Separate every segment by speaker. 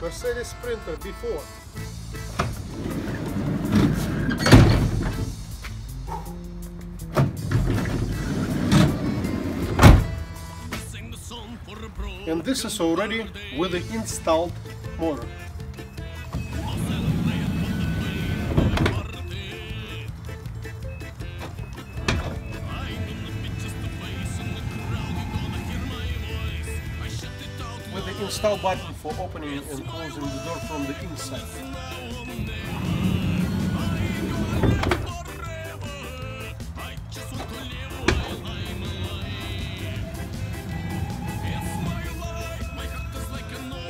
Speaker 1: Mercedes Sprinter before. And this is already with the installed motor. Install button for opening and closing the door from the inside.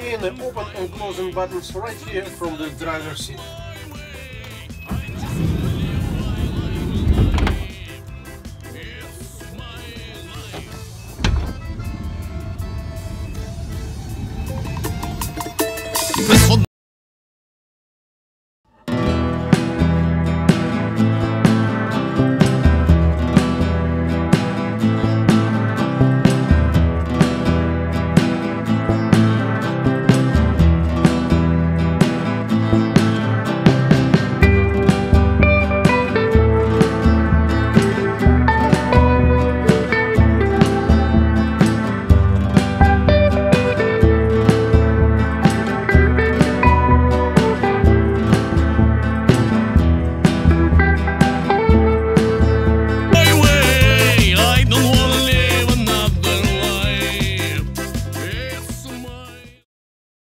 Speaker 1: and the open and closing buttons right here from the driver's seat. peu trop.